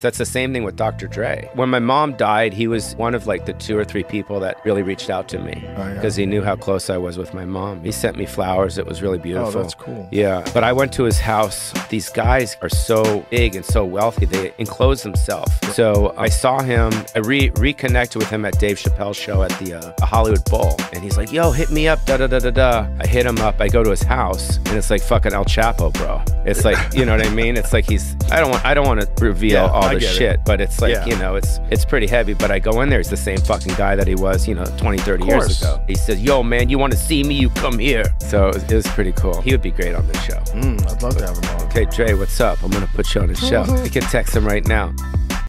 That's the same thing with Dr. Dre. When my mom died, he was one of like the two or three people that really reached out to me because Oh, yeah. he knew how close I was with my mom. He sent me flowers. It was really beautiful. Oh, that's cool. Yeah. But I went to his house. These guys are so big and so wealthy, they enclose themselves. So I saw him, I re- reconnected with him at Dave Chappelle's show at the uh, Hollywood Bowl. And he's like, yo, hit me up, da da da da da. I hit him up. I go to his house, and it's like fucking El Chapo, bro. It's like, you know what I mean? It's like he's, I don't want, I don't want to reveal Yeah, all the get it. shit, but it's like, Yeah. you know, it's it's pretty heavy. But I go in there, he's the same fucking guy that he was, you know, 20, 30 years ago. He says, yo, man, you want to see me? You come here. So it was, it was pretty cool. He would be great on this show. Mm, I'd love to have him on. Okay, Dre, what's up? I'm gonna put you on the show. You can text him right now.